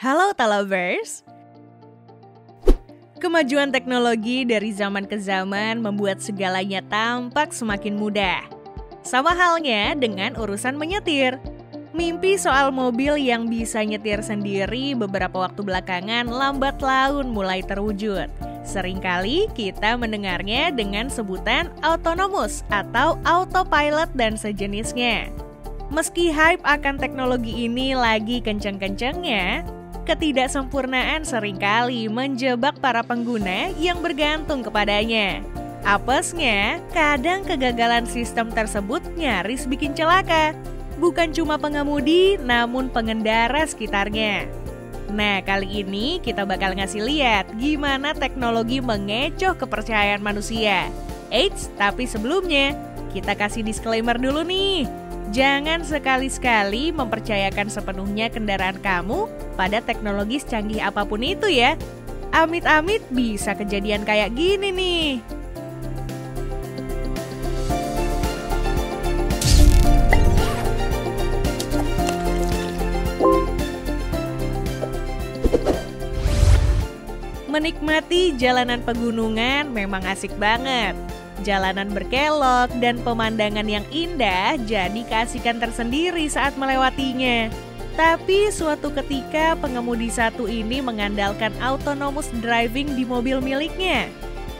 Halo Talovers! Kemajuan teknologi dari zaman ke zaman membuat segalanya tampak semakin mudah. Sama halnya dengan urusan menyetir. Mimpi soal mobil yang bisa nyetir sendiri beberapa waktu belakangan lambat laun mulai terwujud. Seringkali kita mendengarnya dengan sebutan autonomous atau autopilot dan sejenisnya. Meski hype akan teknologi ini lagi kenceng-kencengnya, ketidaksempurnaan sering kali menjebak para pengguna yang bergantung kepadanya. Apesnya, kadang kegagalan sistem tersebut nyaris bikin celaka. Bukan cuma pengemudi, namun pengendara sekitarnya. Nah, kali ini kita bakal ngasih lihat gimana teknologi mengecoh kepercayaan manusia. Eits, tapi sebelumnya, kita kasih disclaimer dulu nih. Jangan sekali-sekali mempercayakan sepenuhnya kendaraan kamu pada teknologi secanggih apa pun itu ya. Amit-amit bisa kejadian kayak gini nih. Menikmati jalanan pegunungan memang asik banget. Jalanan berkelok dan pemandangan yang indah jadi keasikan tersendiri saat melewatinya. Tapi suatu ketika pengemudi satu ini mengandalkan autonomous driving di mobil miliknya.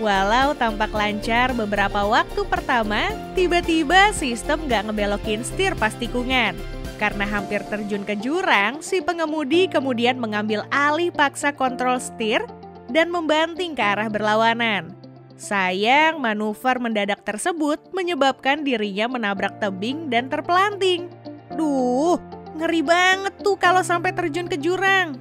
Walau tampak lancar beberapa waktu pertama, tiba-tiba sistem gak ngebelokin setir pas tikungan. Karena hampir terjun ke jurang, si pengemudi kemudian mengambil alih paksa kontrol setir dan membanting ke arah berlawanan. Sayang, manuver mendadak tersebut menyebabkan dirinya menabrak tebing dan terpelanting. Duh, ngeri banget tuh kalau sampai terjun ke jurang.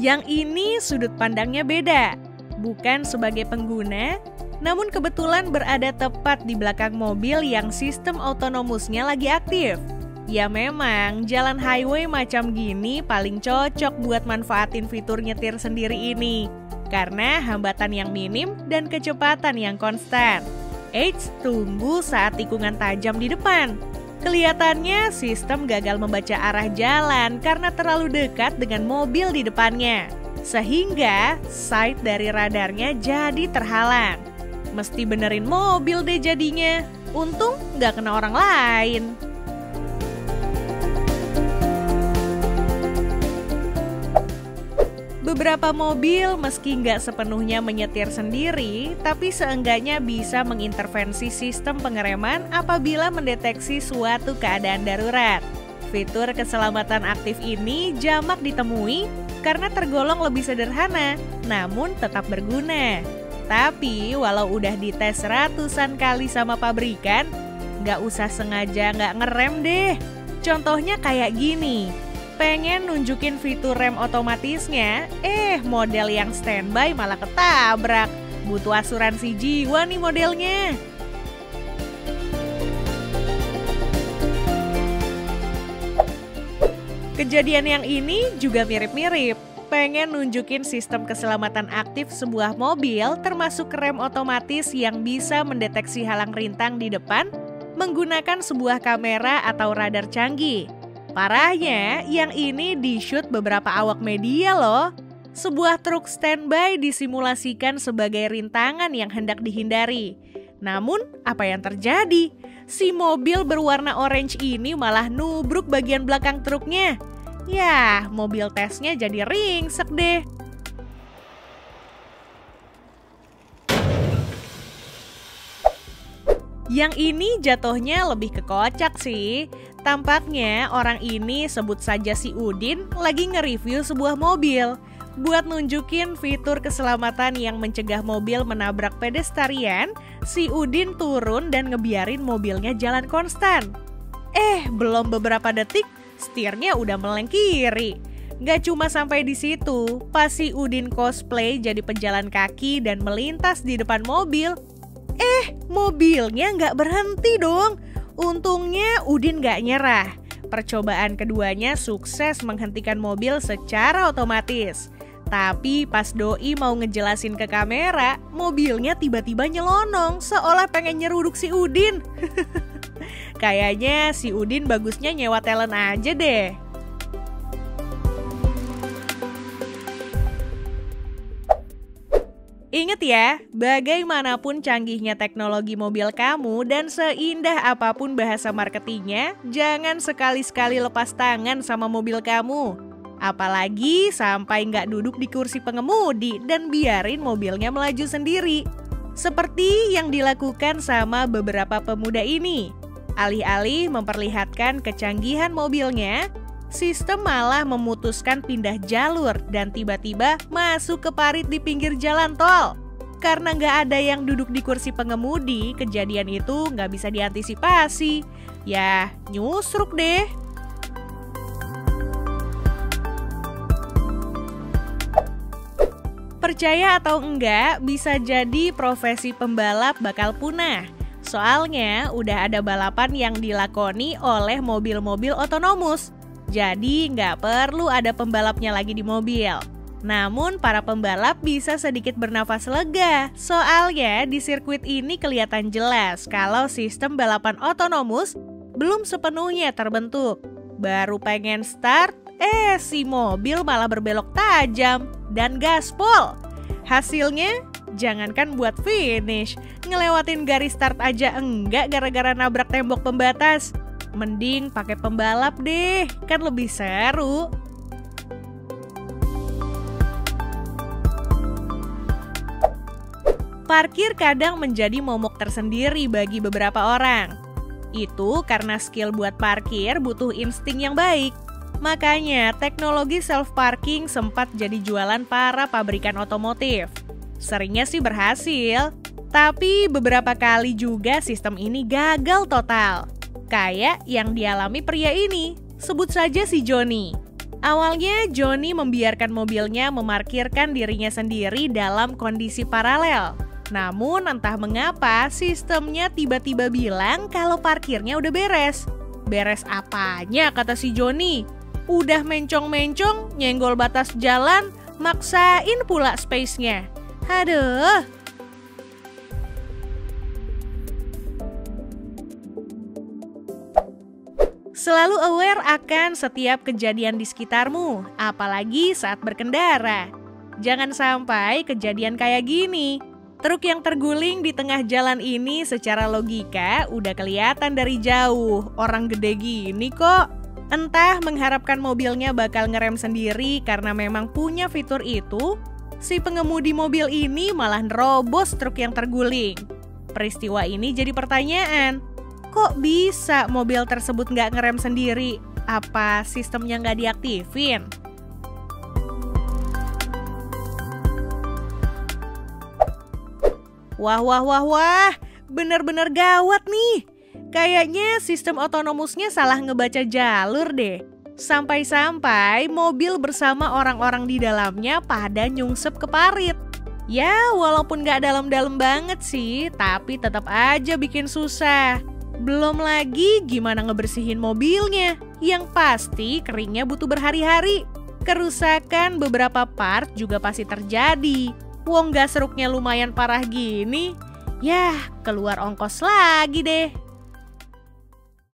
Yang ini sudut pandangnya beda, bukan sebagai pengguna, namun kebetulan berada tepat di belakang mobil yang sistem autonomusnya lagi aktif. Ya memang, jalan highway macam gini paling cocok buat manfaatin fitur nyetir sendiri ini. Karena hambatan yang minim dan kecepatan yang konstan. Eits, tunggu saat tikungan tajam di depan. Kelihatannya sistem gagal membaca arah jalan karena terlalu dekat dengan mobil di depannya. Sehingga sight dari radarnya jadi terhalang. Mesti benerin mobil deh jadinya. Untung nggak kena orang lain. Beberapa mobil meski nggak sepenuhnya menyetir sendiri, tapi seenggaknya bisa mengintervensi sistem pengereman apabila mendeteksi suatu keadaan darurat. Fitur keselamatan aktif ini jamak ditemui karena tergolong lebih sederhana, namun tetap berguna. Tapi walau udah dites ratusan kali sama pabrikan, nggak usah sengaja nggak ngerem deh. Contohnya kayak gini, pengen nunjukin fitur rem otomatisnya, eh model yang standby malah ketabrak. Butuh asuransi jiwa nih modelnya. Kejadian yang ini juga mirip-mirip. Pengen nunjukin sistem keselamatan aktif sebuah mobil termasuk rem otomatis yang bisa mendeteksi halang rintang di depan menggunakan sebuah kamera atau radar canggih. Parahnya, yang ini di-shoot beberapa awak media loh. Sebuah truk standby disimulasikan sebagai rintangan yang hendak dihindari. Namun, apa yang terjadi? Si mobil berwarna orange ini malah nubruk bagian belakang truknya. Yah, mobil tesnya jadi ringsek deh. Yang ini jatuhnya lebih ke kocak sih. Tampaknya orang ini sebut saja si Udin lagi nge-review sebuah mobil buat nunjukin fitur keselamatan yang mencegah mobil menabrak pedestrian, si Udin turun dan ngebiarin mobilnya jalan konstan. Eh, belum beberapa detik, setirnya udah meleng kiri. Gak cuma sampai di situ, pas si Udin cosplay jadi pejalan kaki dan melintas di depan mobil. Eh, mobilnya nggak berhenti dong. Untungnya Udin gak nyerah. Percobaan keduanya sukses menghentikan mobil secara otomatis. Tapi pas Doi mau ngejelasin ke kamera, mobilnya tiba-tiba nyelonong seolah pengen nyeruduk si Udin. Kayaknya si Udin bagusnya nyewa talent aja deh. Ingat ya, bagaimanapun canggihnya teknologi mobil kamu dan seindah apa pun bahasa marketingnya, jangan sekali-sekali lepas tangan sama mobil kamu. Apalagi sampai nggak duduk di kursi pengemudi dan biarin mobilnya melaju sendiri. Seperti yang dilakukan sama beberapa pemuda ini. Alih-alih memperlihatkan kecanggihan mobilnya, sistem malah memutuskan pindah jalur dan tiba-tiba masuk ke parit di pinggir jalan tol. Karena nggak ada yang duduk di kursi pengemudi, kejadian itu nggak bisa diantisipasi. Ya, nyusruk deh. Percaya atau enggak, bisa jadi profesi pembalap bakal punah. Soalnya udah ada balapan yang dilakoni oleh mobil-mobil otonomus. Jadi nggak perlu ada pembalapnya lagi di mobil. Namun para pembalap bisa sedikit bernafas lega, soalnya di sirkuit ini kelihatan jelas kalau sistem balapan otonomus belum sepenuhnya terbentuk. Baru pengen start, eh si mobil malah berbelok tajam dan gaspol. Hasilnya, jangankan buat finish, ngelewatin garis start aja enggak gara-gara nabrak tembok pembatas. Mending pakai pembalap deh, kan lebih seru. Parkir kadang menjadi momok tersendiri bagi beberapa orang. Itu karena skill buat parkir butuh insting yang baik. Makanya teknologi self-parking sempat jadi jualan para pabrikan otomotif. Seringnya sih berhasil, tapi beberapa kali juga sistem ini gagal total. Kayak yang dialami pria ini, sebut saja si Joni. Awalnya Joni membiarkan mobilnya memarkirkan dirinya sendiri dalam kondisi paralel. Namun entah mengapa sistemnya tiba-tiba bilang kalau parkirnya udah beres. Beres apanya kata si Joni? Udah mencong-mencong, nyenggol batas jalan, maksain pula space-nya. Aduh, Selalu aware akan setiap kejadian di sekitarmu, apalagi saat berkendara. Jangan sampai kejadian kayak gini. Truk yang terguling di tengah jalan ini secara logika udah kelihatan dari jauh. Orang gede gini kok. Entah mengharapkan mobilnya bakal ngerem sendiri karena memang punya fitur itu, si pengemudi mobil ini malah nerobos truk yang terguling. Peristiwa ini jadi pertanyaan, Kok bisa mobil tersebut nggak ngerem sendiri? Apa sistemnya nggak diaktifin? Wah, wah, wah, wah, bener-bener gawat nih. Kayaknya sistem otonomusnya salah ngebaca jalur deh. Sampai-sampai mobil bersama orang-orang di dalamnya pada nyungsep ke parit. Ya, walaupun nggak dalam-dalam banget sih, tapi tetap aja bikin susah. Belum lagi gimana ngebersihin mobilnya, yang pasti keringnya butuh berhari-hari. Kerusakan beberapa part juga pasti terjadi. Wong gas seruknya lumayan parah gini, yah keluar ongkos lagi deh.